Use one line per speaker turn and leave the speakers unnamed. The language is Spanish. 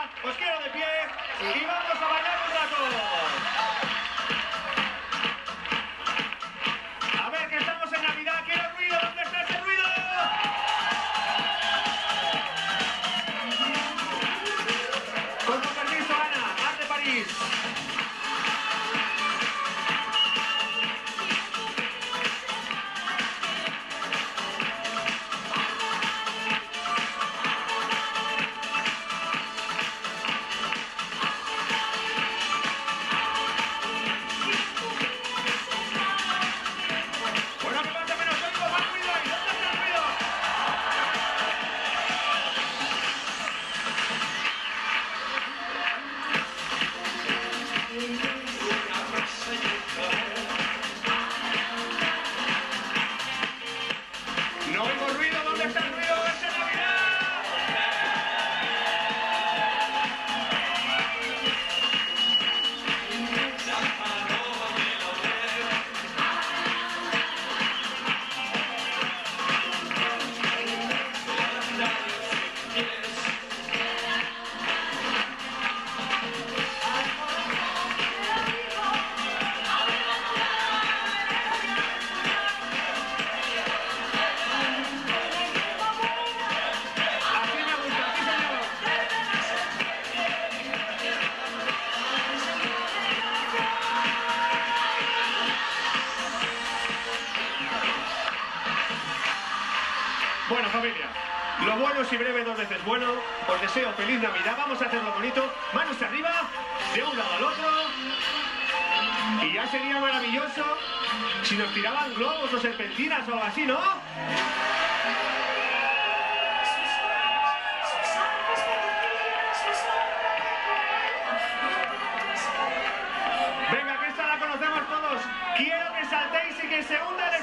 Os quiero de pie y vamos a bailar Bueno, familia, lo bueno es y breve dos veces bueno. Os deseo feliz Navidad. Vamos a hacerlo bonito. Manos arriba, de un lado al otro. Y ya sería maravilloso si nos tiraban globos o serpentinas o algo así, ¿no? Venga, que esta la conocemos todos. Quiero que saltéis y que se hundan